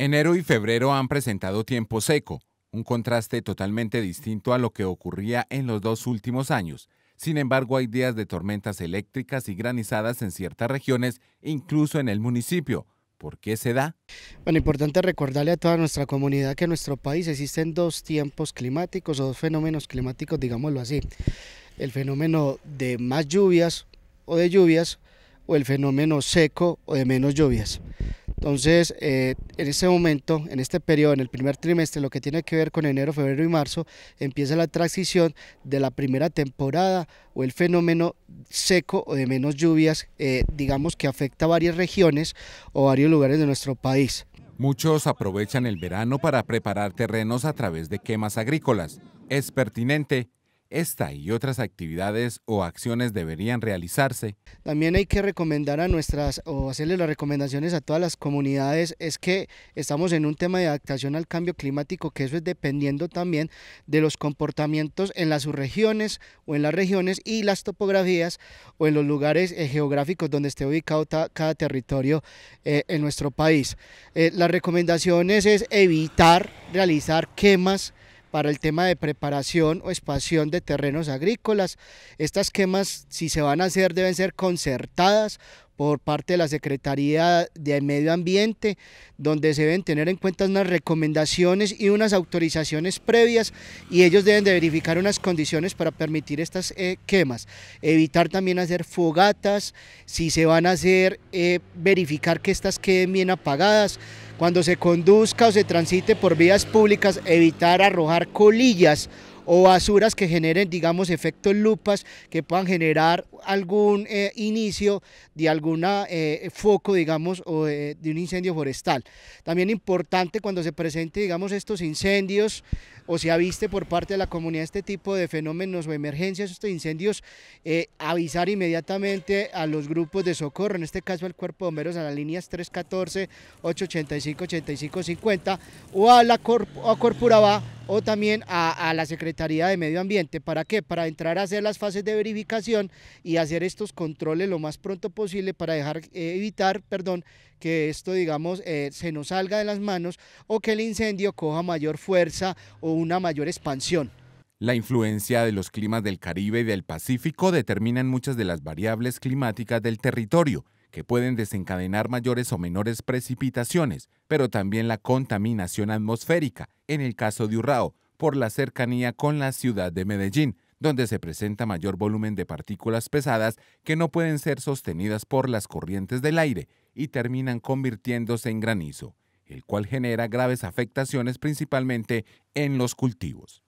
Enero y febrero han presentado tiempo seco, un contraste totalmente distinto a lo que ocurría en los dos últimos años. Sin embargo, hay días de tormentas eléctricas y granizadas en ciertas regiones, incluso en el municipio. ¿Por qué se da? Bueno, importante recordarle a toda nuestra comunidad que en nuestro país existen dos tiempos climáticos o dos fenómenos climáticos, digámoslo así. El fenómeno de más lluvias o de lluvias o el fenómeno seco o de menos lluvias. Entonces, eh, en este momento, en este periodo, en el primer trimestre, lo que tiene que ver con enero, febrero y marzo, empieza la transición de la primera temporada o el fenómeno seco o de menos lluvias, eh, digamos que afecta a varias regiones o varios lugares de nuestro país. Muchos aprovechan el verano para preparar terrenos a través de quemas agrícolas. Es pertinente esta y otras actividades o acciones deberían realizarse. También hay que recomendar a nuestras o hacerle las recomendaciones a todas las comunidades es que estamos en un tema de adaptación al cambio climático que eso es dependiendo también de los comportamientos en las subregiones o en las regiones y las topografías o en los lugares eh, geográficos donde esté ubicado cada territorio eh, en nuestro país. Eh, las recomendaciones es evitar realizar quemas para el tema de preparación o expansión de terrenos agrícolas. Estas quemas, si se van a hacer, deben ser concertadas por parte de la Secretaría de Medio Ambiente, donde se deben tener en cuenta unas recomendaciones y unas autorizaciones previas y ellos deben de verificar unas condiciones para permitir estas eh, quemas. Evitar también hacer fogatas, si se van a hacer, eh, verificar que estas queden bien apagadas. Cuando se conduzca o se transite por vías públicas, evitar arrojar colillas o basuras que generen, digamos, efectos lupas que puedan generar algún eh, inicio de algún eh, foco, digamos, o de un incendio forestal. También importante cuando se presente, digamos, estos incendios o se aviste por parte de la comunidad este tipo de fenómenos o emergencias, estos incendios, eh, avisar inmediatamente a los grupos de socorro, en este caso al Cuerpo de Bomberos a las líneas 314-885-8550 o a la Corpuraba o también a, la De Medio Ambiente. ¿Para qué? Para entrar a hacer las fases de verificación y hacer estos controles lo más pronto posible para dejar, eh, evitar perdón, que esto, digamos, eh, se nos salga de las manos o que el incendio coja mayor fuerza o una mayor expansión. La influencia de los climas del Caribe y del Pacífico determinan muchas de las variables climáticas del territorio que pueden desencadenar mayores o menores precipitaciones, pero también la contaminación atmosférica, en el caso de Urrao, por la cercanía con la ciudad de Medellín, donde se presenta mayor volumen de partículas pesadas que no pueden ser sostenidas por las corrientes del aire y terminan convirtiéndose en granizo, el cual genera graves afectaciones principalmente en los cultivos.